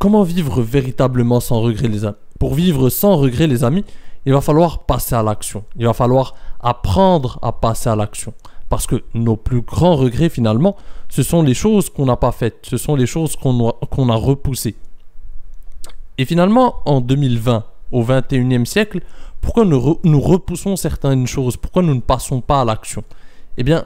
comment vivre véritablement sans regret, les amis? Pour vivre sans regret, les amis, il va falloir passer à l'action. Il va falloir apprendre à passer à l'action. Parce que nos plus grands regrets, finalement, ce sont les choses qu'on n'a pas faites. Ce sont les choses qu'on a, repoussées. Et finalement, en 2020, au 21e siècle, pourquoi nous, nous repoussons certaines choses? Pourquoi nous ne passons pas à l'action? Eh bien,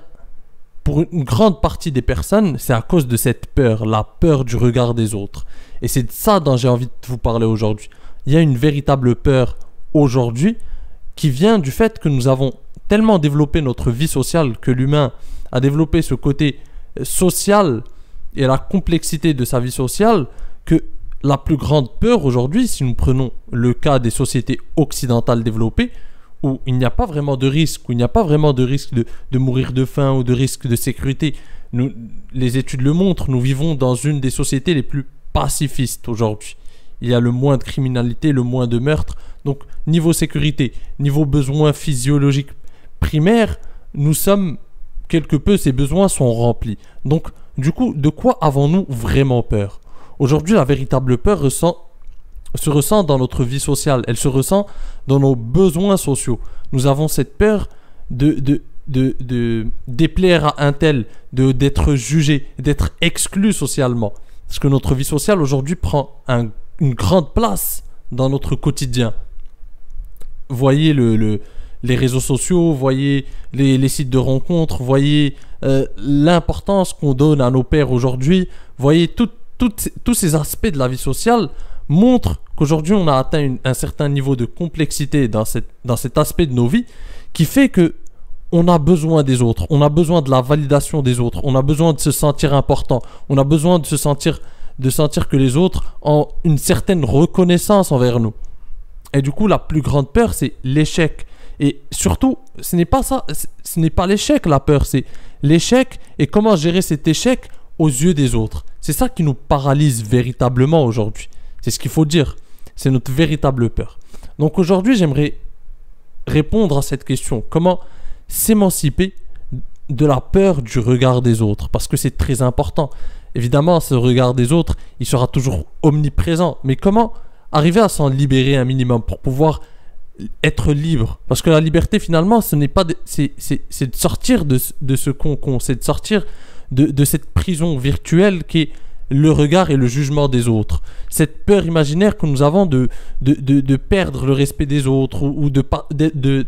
pour une grande partie des personnes, c'est à cause de cette peur, la peur du regard des autres. Et c'est de ça dont j'ai envie de vous parler aujourd'hui. Il y a une véritable peur aujourd'hui qui vient du fait que nous avons tellement développé notre vie sociale, que l'humain a développé ce côté social et la complexité de sa vie sociale, que la plus grande peur aujourd'hui, si nous prenons le cas des sociétés occidentales développées, où il n'y a pas vraiment de risque, où il n'y a pas vraiment de risque de, mourir de faim ou de risque de sécurité. Les études le montrent, nous vivons dans une des sociétés les plus pacifistes aujourd'hui. Il y a le moins de criminalité, le moins de meurtres. Donc, niveau sécurité, niveau besoins physiologiques primaires, nous sommes quelque peu, ces besoins sont remplis. Donc, du coup, de quoi avons-nous vraiment peur? Aujourd'hui, la véritable peur se ressent dans notre vie sociale, elle se ressent dans nos besoins sociaux. Nous avons cette peur de, de, de, de déplaire à un tel, d'être jugé, d'être exclu socialement. Parce que notre vie sociale aujourd'hui prend une grande place dans notre quotidien. Voyez le, le les réseaux sociaux, voyez les, sites de rencontres, voyez euh, l'importance qu'on donne à nos pères aujourd'hui, voyez tous ces aspects de la vie sociale montrent qu'aujourd'hui on a atteint un certain niveau de complexité dans cet aspect de nos vies qui fait que on a besoin des autres, on a besoin de la validation des autres, on a besoin de se sentir important, on a besoin de se sentir de sentir que les autres ont une certaine reconnaissance envers nous. Et du coup, la plus grande peur, c'est l'échec. Et surtout, ce n'est pas ça, ce n'est pas l'échec la peur, c'est l'échec et comment gérer cet échec aux yeux des autres. C'est ça qui nous paralyse véritablement aujourd'hui. C'est ce qu'il faut dire. C'est notre véritable peur. Donc aujourd'hui, j'aimerais répondre à cette question. Comment s'émanciper de la peur du regard des autres Parce que c'est très important. Évidemment, ce regard des autres, il sera toujours omniprésent. Mais comment arriver à s'en libérer un minimum pour pouvoir être libre? Parce que la liberté, finalement, ce n'est pas... C'est de sortir de, de ce concon. C'est de sortir de, de cette prison virtuelle qui est le regard et le jugement des autres. Cette peur imaginaire que nous avons de, de, perdre le respect des autres ou, de, de,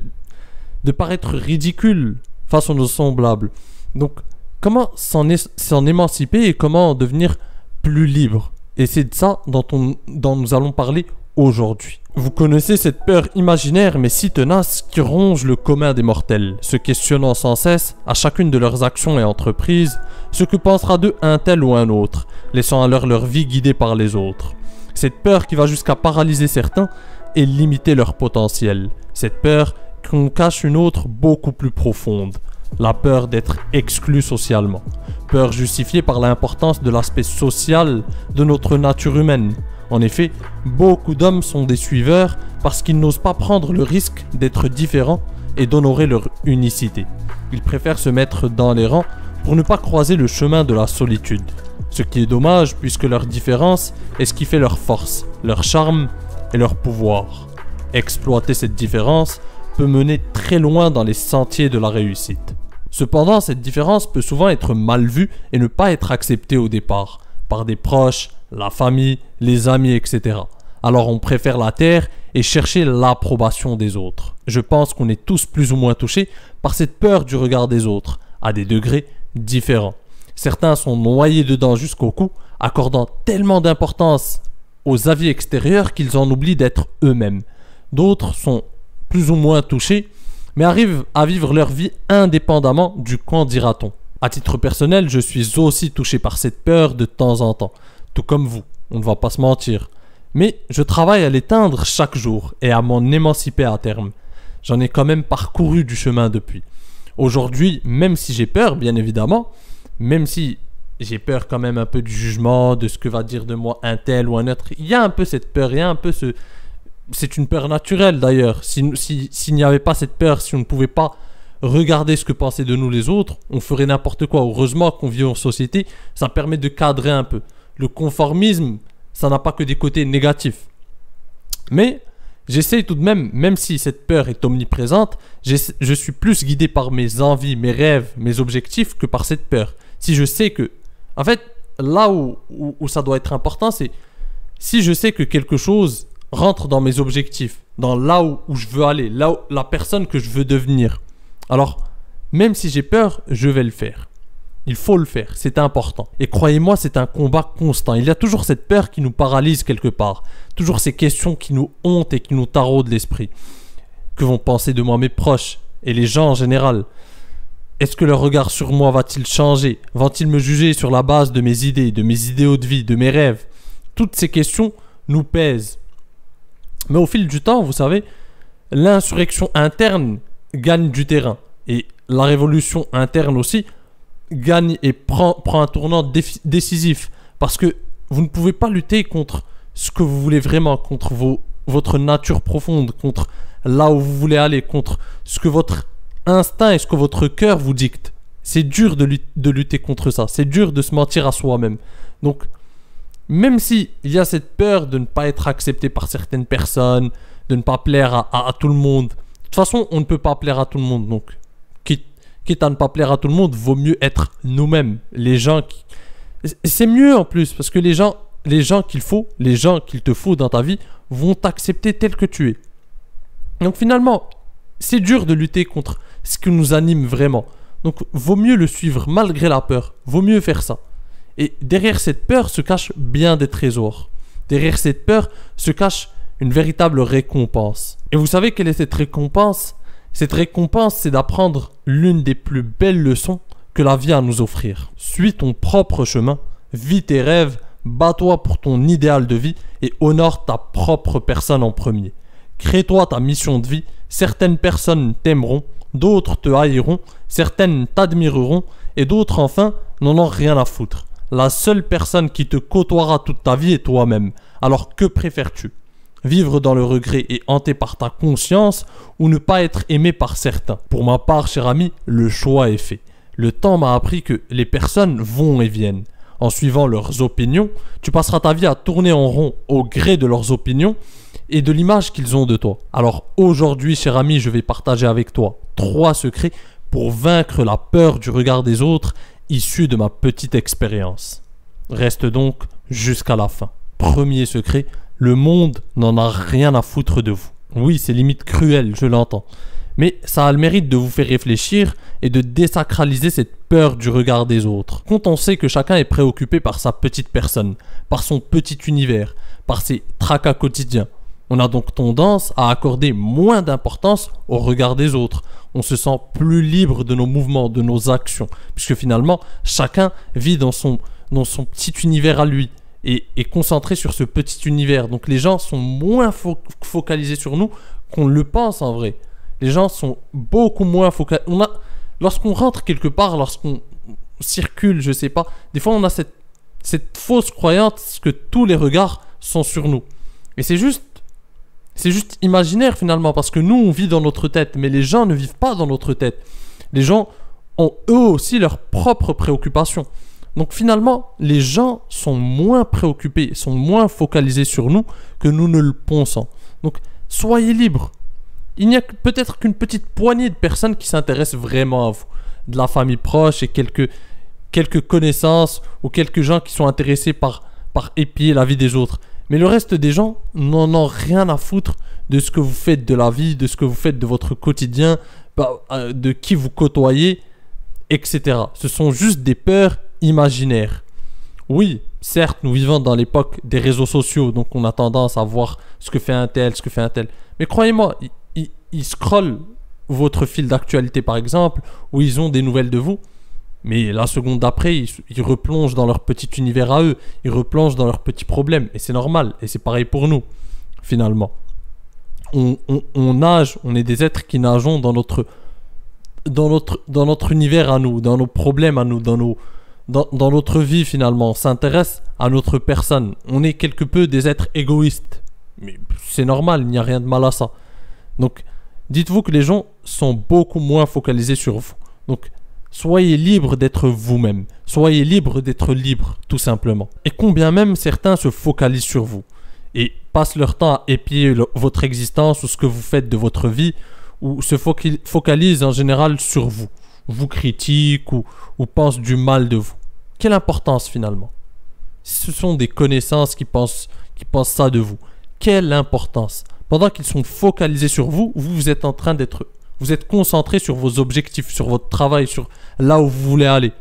de, paraître ridicule face à nos semblables. Donc, comment s'en émanciper et comment devenir plus libre? Et c'est de ça dont, on, dont nous allons parler aujourd'hui. Vous connaissez cette peur imaginaire mais si tenace qui ronge le commun des mortels, se questionnant sans cesse, à chacune de leurs actions et entreprises, ce que pensera d'eux un tel ou un autre, laissant alors leur vie guidée par les autres. Cette peur qui va jusqu'à paralyser certains et limiter leur potentiel. Cette peur qu'on cache une autre beaucoup plus profonde. La peur d'être exclu socialement. Peur justifiée par l'importance de l'aspect social de notre nature humaine en effet, beaucoup d'hommes sont des suiveurs parce qu'ils n'osent pas prendre le risque d'être différents et d'honorer leur unicité. Ils préfèrent se mettre dans les rangs pour ne pas croiser le chemin de la solitude. Ce qui est dommage puisque leur différence est ce qui fait leur force, leur charme et leur pouvoir. Exploiter cette différence peut mener très loin dans les sentiers de la réussite. Cependant, cette différence peut souvent être mal vue et ne pas être acceptée au départ, par des proches, la famille, les amis, etc. Alors on préfère la terre et chercher l'approbation des autres. Je pense qu'on est tous plus ou moins touchés par cette peur du regard des autres, à des degrés différents. Certains sont noyés dedans jusqu'au cou, accordant tellement d'importance aux avis extérieurs qu'ils en oublient d'être eux-mêmes. D'autres sont plus ou moins touchés, mais arrivent à vivre leur vie indépendamment du qu'en dira-t-on. À titre personnel, je suis aussi touché par cette peur de temps en temps tout comme vous, on ne va pas se mentir. Mais je travaille à l'éteindre chaque jour et à m'en émanciper à terme. J'en ai quand même parcouru du chemin depuis. Aujourd'hui, même si j'ai peur, bien évidemment, même si j'ai peur quand même un peu du jugement, de ce que va dire de moi un tel ou un autre, il y a un peu cette peur, il y a un peu ce... C'est une peur naturelle d'ailleurs. S'il si, s'il n'y avait pas cette peur, si on ne pouvait pas regarder ce que pensaient de nous les autres, on ferait n'importe quoi. Heureusement qu'on vit en société, ça permet de cadrer un peu le conformisme, ça n'a pas que des côtés négatifs. Mais j'essaye tout de même, même si cette peur est omniprésente, je suis plus guidé par mes envies, mes rêves, mes objectifs que par cette peur. Si je sais que... En fait, là où, où, ça doit être important, c'est si je sais que quelque chose rentre dans mes objectifs, dans là où, je veux aller, là où, la personne que je veux devenir. Alors, même si j'ai peur, je vais le faire. Il faut le faire, c'est important. Et croyez-moi, c'est un combat constant. Il y a toujours cette peur qui nous paralyse quelque part. Toujours ces questions qui nous hontent et qui nous taraudent l'esprit. Que vont penser de moi mes proches et les gens en général? Est-ce que leur regard sur moi va-t-il changer? Vont-ils me juger sur la base de mes idées, de mes idéaux de vie, de mes rêves? Toutes ces questions nous pèsent. Mais au fil du temps, vous savez, l'insurrection interne gagne du terrain. Et la révolution interne aussi gagne et prend, prend un tournant décisif. Parce que vous ne pouvez pas lutter contre ce que vous voulez vraiment, contre vos, votre nature profonde, contre là où vous voulez aller, contre ce que votre instinct et ce que votre cœur vous dicte. C'est dur de, de lutter contre ça. C'est dur de se mentir à soi-même. Donc, même si il y a cette peur de ne pas être accepté par certaines personnes, de ne pas plaire à, tout le monde. De toute façon, on ne peut pas plaire à tout le monde. Donc, quitte à ne pas plaire à tout le monde, vaut mieux être nous-mêmes. Les gens qui... C'est mieux en plus, parce que les gens, les gens qu'il faut, les gens qu'il te faut dans ta vie, vont t'accepter tel que tu es. Donc finalement, c'est dur de lutter contre ce qui nous anime vraiment. Donc vaut mieux le suivre malgré la peur. Vaut mieux faire ça. Et derrière cette peur se cachent bien des trésors. Derrière cette peur se cache une véritable récompense. Et vous savez quelle est cette récompense? Cette récompense, c'est d'apprendre l'une des plus belles leçons que la vie a à nous offrir. Suis ton propre chemin, vis tes rêves, bats-toi pour ton idéal de vie et honore ta propre personne en premier. Crée-toi ta mission de vie, certaines personnes t'aimeront, d'autres te haïront, certaines t'admireront et d'autres enfin n'en ont rien à foutre. La seule personne qui te côtoiera toute ta vie est toi-même. Alors que préfères-tu? Vivre dans le regret et hanté par ta conscience ou ne pas être aimé par certains? Pour ma part, cher ami, le choix est fait. Le temps m'a appris que les personnes vont et viennent. En suivant leurs opinions, tu passeras ta vie à tourner en rond au gré de leurs opinions et de l'image qu'ils ont de toi. Alors aujourd'hui, cher ami, je vais partager avec toi trois secrets pour vaincre la peur du regard des autres issus de ma petite expérience. Reste donc jusqu'à la fin. Premier secret, le monde n'en a rien à foutre de vous. Oui, c'est limite cruel, je l'entends. Mais ça a le mérite de vous faire réfléchir et de désacraliser cette peur du regard des autres. Quand on sait que chacun est préoccupé par sa petite personne, par son petit univers, par ses tracas quotidiens, on a donc tendance à accorder moins d'importance au regard des autres. On se sent plus libre de nos mouvements, de nos actions, puisque finalement, chacun vit dans son, dans son petit univers à lui et, concentré sur ce petit univers. Donc les gens sont moins focalisés sur nous qu'on le pense en vrai. Les gens sont beaucoup moins focalisés. Lorsqu'on rentre quelque part, lorsqu'on circule, je sais pas, des fois on a cette, cette fausse croyance que tous les regards sont sur nous. Et c'est juste, c'est juste imaginaire finalement parce que nous on vit dans notre tête, mais les gens ne vivent pas dans notre tête. Les gens ont eux aussi leurs propres préoccupations. Donc finalement, les gens sont moins préoccupés, sont moins focalisés sur nous que nous ne le pensons. Donc soyez libres. Il n'y a peut-être qu'une petite poignée de personnes qui s'intéressent vraiment à vous. De la famille proche et quelques, quelques connaissances ou quelques gens qui sont intéressés par, par épier la vie des autres. Mais le reste des gens n'en ont rien à foutre de ce que vous faites de la vie, de ce que vous faites de votre quotidien, bah, euh, de qui vous côtoyez, etc. Ce sont juste des peurs imaginaire. Oui, certes, nous vivons dans l'époque des réseaux sociaux, donc on a tendance à voir ce que fait un tel, ce que fait un tel. Mais croyez-moi, ils, ils, scrollent votre fil d'actualité par exemple, où ils ont des nouvelles de vous. Mais la seconde d'après, ils, replongent dans leur petit univers à eux, ils replongent dans leurs petits problèmes. Et c'est normal, et c'est pareil pour nous, finalement. On, on, nage, on est des êtres qui nageons dans notre, dans, notre, dans notre univers à nous, dans nos problèmes à nous, dans nos, dans, notre vie finalement, s'intéresse à notre personne. On est quelque peu des êtres égoïstes. Mais c'est normal, il n'y a rien de mal à ça. Donc, dites-vous que les gens sont beaucoup moins focalisés sur vous. Donc, Soyez libre d'être vous-même. Soyez libre d'être libre, tout simplement. Et combien même certains se focalisent sur vous et passent leur temps à épier votre existence ou ce que vous faites de votre vie, ou se focalisent en général sur vous, vous critiquent ou, pensent du mal de vous. Quelle importance finalement? Ce sont des connaissances qui pensent, ça de vous. Quelle importance? Pendant qu'ils sont focalisés sur vous, vous êtes en train d'être... Vous êtes concentré sur vos objectifs, sur votre travail, sur là où vous voulez aller.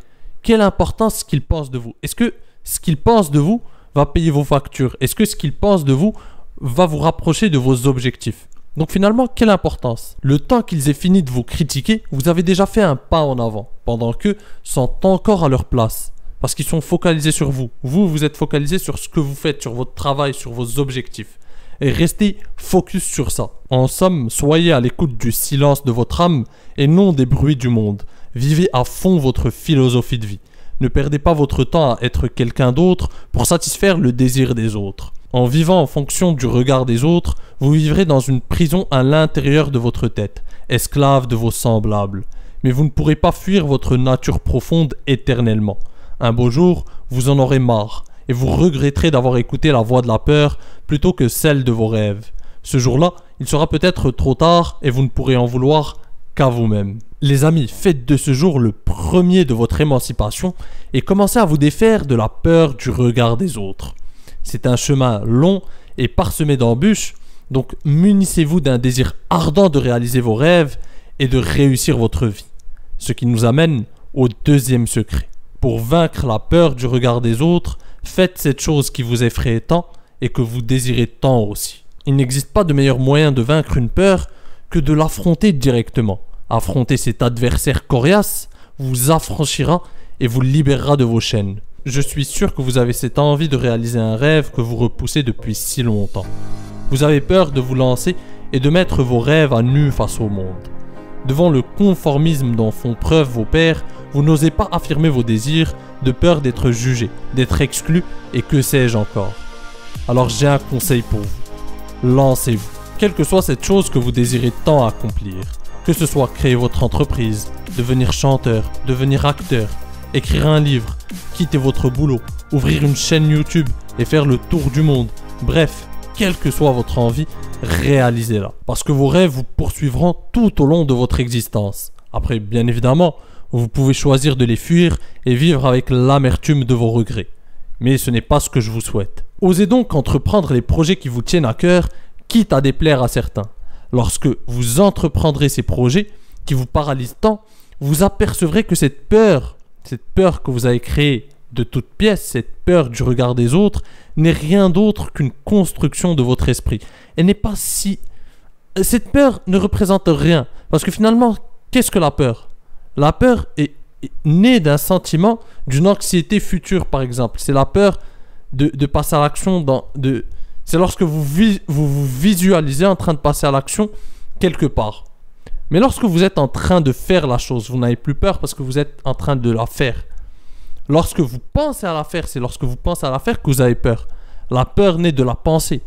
Quelle importance qu'ils pensent de vous? Est-ce que ce qu'ils pensent de vous va payer vos factures? Est-ce que ce qu'ils pensent de vous va vous rapprocher de vos objectifs? Donc finalement, quelle importance? Le temps qu'ils aient fini de vous critiquer, vous avez déjà fait un pas en avant, pendant qu'eux sont encore à leur place parce qu'ils sont focalisés sur vous. Vous, vous êtes focalisé sur ce que vous faites, sur votre travail, sur vos objectifs. Et restez focus sur ça. En somme, soyez à l'écoute du silence de votre âme et non des bruits du monde. Vivez à fond votre philosophie de vie. Ne perdez pas votre temps à être quelqu'un d'autre pour satisfaire le désir des autres. En vivant en fonction du regard des autres, vous vivrez dans une prison à l'intérieur de votre tête, esclave de vos semblables. Mais vous ne pourrez pas fuir votre nature profonde éternellement. Un beau jour, vous en aurez marre, et vous regretterez d'avoir écouté la voix de la peur plutôt que celle de vos rêves. Ce jour-là, il sera peut-être trop tard et vous ne pourrez en vouloir qu'à vous-même. Les amis, faites de ce jour le premier de votre émancipation et commencez à vous défaire de la peur du regard des autres. C'est un chemin long et parsemé d'embûches, donc munissez-vous d'un désir ardent de réaliser vos rêves et de réussir votre vie. Ce qui nous amène au deuxième secret. Pour vaincre la peur du regard des autres, faites cette chose qui vous effraie tant et que vous désirez tant aussi. Il n'existe pas de meilleur moyen de vaincre une peur que de l'affronter directement. Affronter cet adversaire coriace vous affranchira et vous libérera de vos chaînes. Je suis sûr que vous avez cette envie de réaliser un rêve que vous repoussez depuis si longtemps. Vous avez peur de vous lancer et de mettre vos rêves à nu face au monde. Devant le conformisme dont font preuve vos pères, vous n'osez pas affirmer vos désirs de peur d'être jugé, d'être exclu et que sais-je encore? Alors j'ai un conseil pour vous. Lancez-vous. Quelle que soit cette chose que vous désirez tant accomplir. Que ce soit créer votre entreprise, devenir chanteur, devenir acteur, écrire un livre, quitter votre boulot, ouvrir une chaîne YouTube et faire le tour du monde. Bref, quelle que soit votre envie, réalisez-la. Parce que vos rêves vous poursuivront tout au long de votre existence. Après, bien évidemment, vous pouvez choisir de les fuir et vivre avec l'amertume de vos regrets. Mais ce n'est pas ce que je vous souhaite. Osez donc entreprendre les projets qui vous tiennent à cœur, quitte à déplaire à certains. Lorsque vous entreprendrez ces projets qui vous paralysent tant, vous apercevrez que cette peur, cette peur que vous avez créée de toute pièce, cette peur du regard des autres, n'est rien d'autre qu'une construction de votre esprit. Elle n'est pas si... Cette peur ne représente rien. Parce que finalement, qu'est-ce que la peur? La peur est, née d'un sentiment, d'une anxiété future, par exemple. C'est la peur de, passer à l'action c'est lorsque vous vous visualisez en train de passer à l'action quelque part. Mais lorsque vous êtes en train de faire la chose, vous n'avez plus peur parce que vous êtes en train de la faire. Lorsque vous pensez à la faire, c'est lorsque vous pensez à la faire que vous avez peur. La peur naît de la pensée.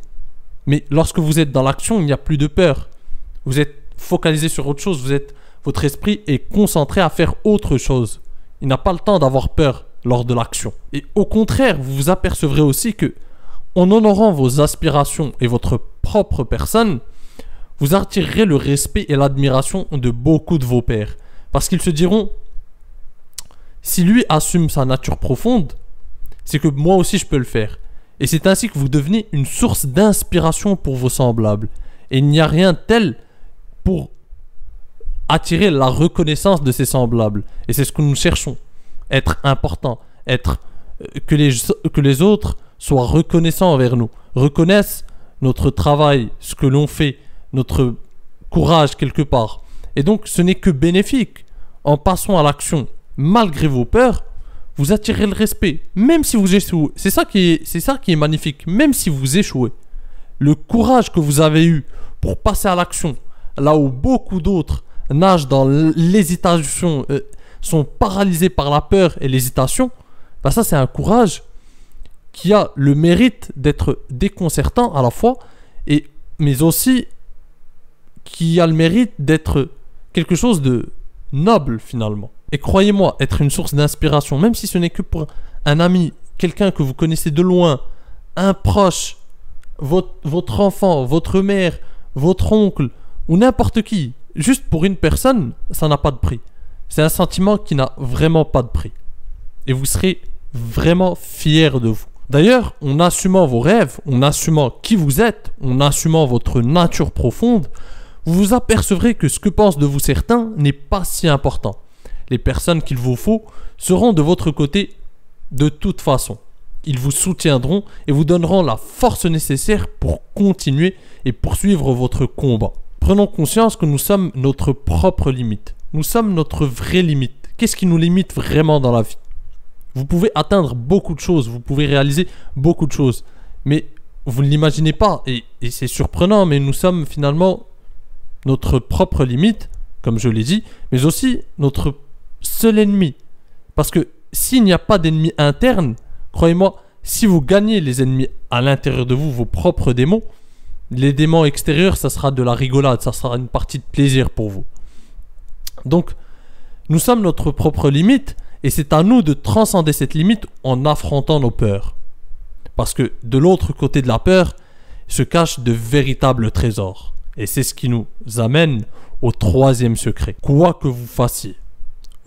Mais lorsque vous êtes dans l'action, il n'y a plus de peur. Vous êtes focalisé sur autre chose, vous êtes votre esprit est concentré à faire autre chose. Il n'a pas le temps d'avoir peur lors de l'action. Et au contraire, vous vous apercevrez aussi que, en honorant vos aspirations et votre propre personne, vous attirerez le respect et l'admiration de beaucoup de vos pairs. Parce qu'ils se diront, si lui assume sa nature profonde, c'est que moi aussi je peux le faire. Et c'est ainsi que vous devenez une source d'inspiration pour vos semblables. Et il n'y a rien tel pour attirer la reconnaissance de ses semblables. Et c'est ce que nous cherchons. Être important, être euh, que les, que les autres soient reconnaissants envers nous, reconnaissent notre travail, ce que l'on fait, notre courage quelque part. Et donc ce n'est que bénéfique. En passant à l'action, malgré vos peurs, vous attirez le respect, même si vous échouez. C'est ça qui est, c'est ça qui est magnifique, même si vous échouez. Le courage que vous avez eu pour passer à l'action, là où beaucoup d'autres nagent dans l'hésitation, euh, sont paralysés par la peur et l'hésitation, bah ça c'est un courage qui a le mérite d'être déconcertant à la fois, et, mais aussi qui a le mérite d'être quelque chose de noble finalement. Et croyez-moi, être une source d'inspiration, même si ce n'est que pour un ami, quelqu'un que vous connaissez de loin, un proche, votre, enfant, votre mère, votre oncle, ou n'importe qui, juste pour une personne, ça n'a pas de prix. C'est un sentiment qui n'a vraiment pas de prix. Et vous serez vraiment fier de vous. D'ailleurs, en assumant vos rêves, en assumant qui vous êtes, en assumant votre nature profonde, vous vous apercevrez que ce que pensent de vous certains n'est pas si important. Les personnes qu'il vous faut seront de votre côté de toute façon. Ils vous soutiendront et vous donneront la force nécessaire pour continuer et poursuivre votre combat. Prenons conscience que nous sommes notre propre limite. Nous sommes notre vraie limite. Qu'est-ce qui nous limite vraiment dans la vie? Vous pouvez atteindre beaucoup de choses, vous pouvez réaliser beaucoup de choses, mais vous ne l'imaginez pas, et, c'est surprenant, mais nous sommes finalement notre propre limite, comme je l'ai dit, mais aussi notre seul ennemi. Parce que s'il n'y a pas d'ennemi interne, croyez-moi, si vous gagnez les ennemis à l'intérieur de vous, vos propres démons, les démons extérieurs, ça sera de la rigolade, ça sera une partie de plaisir pour vous. Donc, nous sommes notre propre limite, et c'est à nous de transcender cette limite en affrontant nos peurs. Parce que de l'autre côté de la peur se cachent de véritables trésors. Et c'est ce qui nous amène au troisième secret. Quoi que vous fassiez,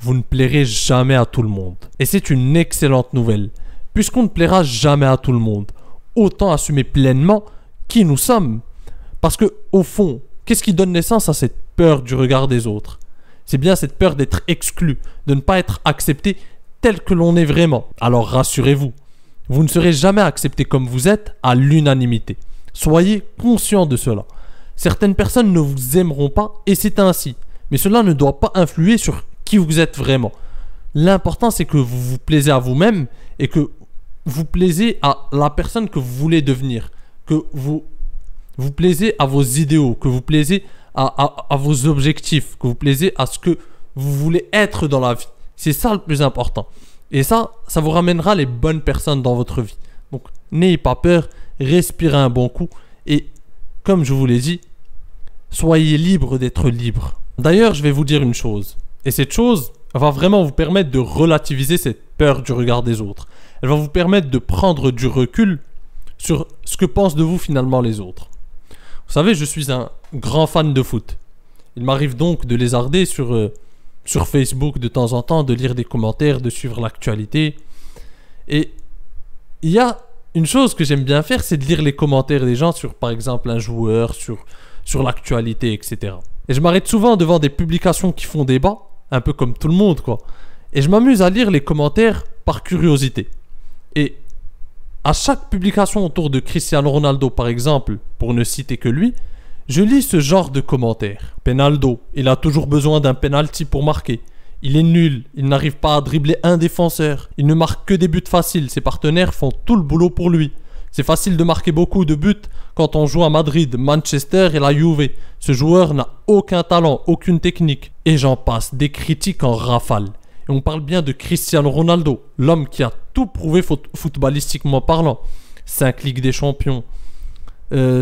vous ne plairez jamais à tout le monde. Et c'est une excellente nouvelle. Puisqu'on ne plaira jamais à tout le monde, autant assumer pleinement qui nous sommes. Parce que, au fond, qu'est-ce qui donne naissance à cette peur du regard des autres? C'est bien cette peur d'être exclu, de ne pas être accepté tel que l'on est vraiment. Alors rassurez-vous, vous ne serez jamais accepté comme vous êtes à l'unanimité. Soyez conscient de cela. Certaines personnes ne vous aimeront pas et c'est ainsi. Mais cela ne doit pas influer sur qui vous êtes vraiment. L'important c'est que vous vous plaisez à vous-même et que vous plaisez à la personne que vous voulez devenir. Que vous vous plaisez à vos idéaux, que vous plaisez à, à vos objectifs, que vous plaisez à ce que vous voulez être dans la vie. C'est ça le plus important. Et ça, ça vous ramènera les bonnes personnes dans votre vie. Donc, n'ayez pas peur, respirez un bon coup et, comme je vous l'ai dit, soyez libre d'être libre. D'ailleurs, je vais vous dire une chose. Et cette chose va vraiment vous permettre de relativiser cette peur du regard des autres. Elle va vous permettre de prendre du recul sur ce que pensent de vous finalement les autres. Vous savez, je suis un grand fan de foot. Il m'arrive donc de lézarder sur, euh, sur Facebook de temps en temps, de lire des commentaires, de suivre l'actualité. Et il y a une chose que j'aime bien faire, c'est de lire les commentaires des gens sur, par exemple, un joueur, sur, sur l'actualité, etc. Et je m'arrête souvent devant des publications qui font débat, un peu comme tout le monde, quoi. Et je m'amuse à lire les commentaires par curiosité. Et à chaque publication autour de Cristiano Ronaldo, par exemple, pour ne citer que lui, je lis ce genre de commentaires. Penaldo, il a toujours besoin d'un penalty pour marquer. Il est nul, il n'arrive pas à dribbler un défenseur. Il ne marque que des buts faciles, ses partenaires font tout le boulot pour lui. C'est facile de marquer beaucoup de buts quand on joue à Madrid, Manchester et la Juve. Ce joueur n'a aucun talent, aucune technique. Et j'en passe, des critiques en rafale. Et on parle bien de Cristiano Ronaldo, l'homme qui a tout prouvé footballistiquement parlant. 5 Ligues des Champions, 5, euh,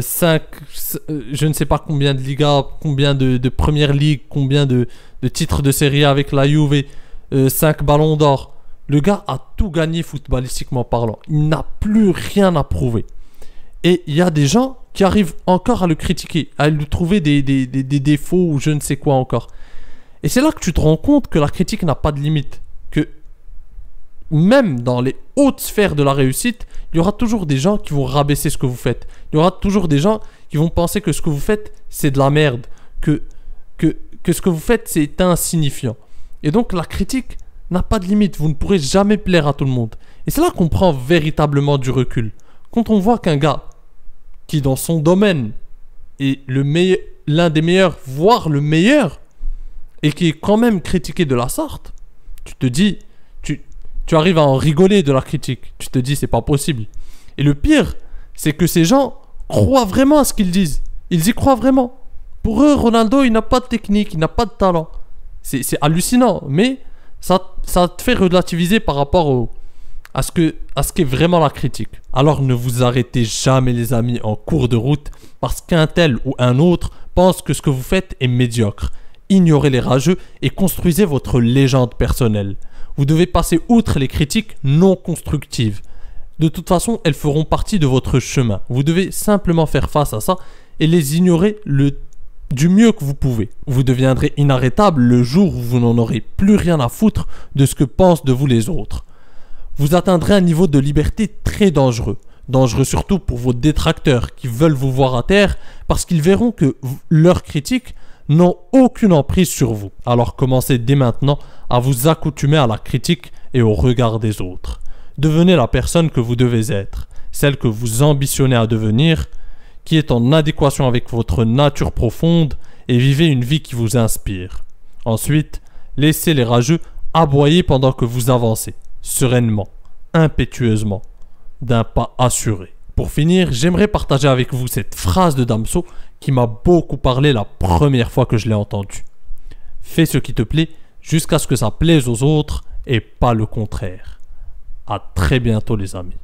euh, je ne sais pas combien de Liga, combien de, de Première Ligue, combien de, titres de Serie A avec la Juve, 5 euh, ballons d'or. Le gars a tout gagné footballistiquement parlant. Il n'a plus rien à prouver. Et il y a des gens qui arrivent encore à le critiquer, à lui trouver des, des, défauts ou je ne sais quoi encore. Et c'est là que tu te rends compte que la critique n'a pas de limite. Que même dans les hautes sphères de la réussite, il y aura toujours des gens qui vont rabaisser ce que vous faites. Il y aura toujours des gens qui vont penser que ce que vous faites, c'est de la merde. Que, que, que ce que vous faites, c'est insignifiant. Et donc la critique, n'a pas de limite. Vous ne pourrez jamais plaire à tout le monde. Et c'est là qu'on prend véritablement du recul. Quand on voit qu'un gars qui dans son domaine est l'un des meilleurs, voire le meilleur, et qui est quand même critiqué de la sorte, tu te dis, tu, tu arrives à en rigoler de la critique. Tu te dis, c'est pas possible. Et le pire, c'est que ces gens croient vraiment à ce qu'ils disent. Ils y croient vraiment. Pour eux, Ronaldo, il n'a pas de technique, il n'a pas de talent. C'est hallucinant. Mais ça, ça te fait relativiser par rapport à ce que à qu'est vraiment la critique. Alors ne vous arrêtez jamais les amis en cours de route parce qu'un tel ou un autre pense que ce que vous faites est médiocre. ignorez les rageux et construisez votre légende personnelle. Vous devez passer outre les critiques non constructives. De toute façon, elles feront partie de votre chemin. Vous devez simplement faire face à ça et les ignorer le du mieux que vous pouvez. Vous deviendrez inarrêtable le jour où vous n'en aurez plus rien à foutre de ce que pensent de vous les autres. Vous atteindrez un niveau de liberté très dangereux. Dangereux surtout pour vos détracteurs qui veulent vous voir à terre parce qu'ils verront que leurs critiques n'ont aucune emprise sur vous. Alors commencez dès maintenant à vous accoutumer à la critique et au regard des autres. Devenez la personne que vous devez être, celle que vous ambitionnez à devenir, qui est en adéquation avec votre nature profonde et vivez une vie qui vous inspire. Ensuite, laissez les rageux aboyer pendant que vous avancez, sereinement, impétueusement, d'un pas assuré. Pour finir, j'aimerais partager avec vous cette phrase de Damso qui m'a beaucoup parlé la première fois que je l'ai entendue. Fais ce qui te plaît jusqu'à ce que ça plaise aux autres et pas le contraire. À très bientôt les amis.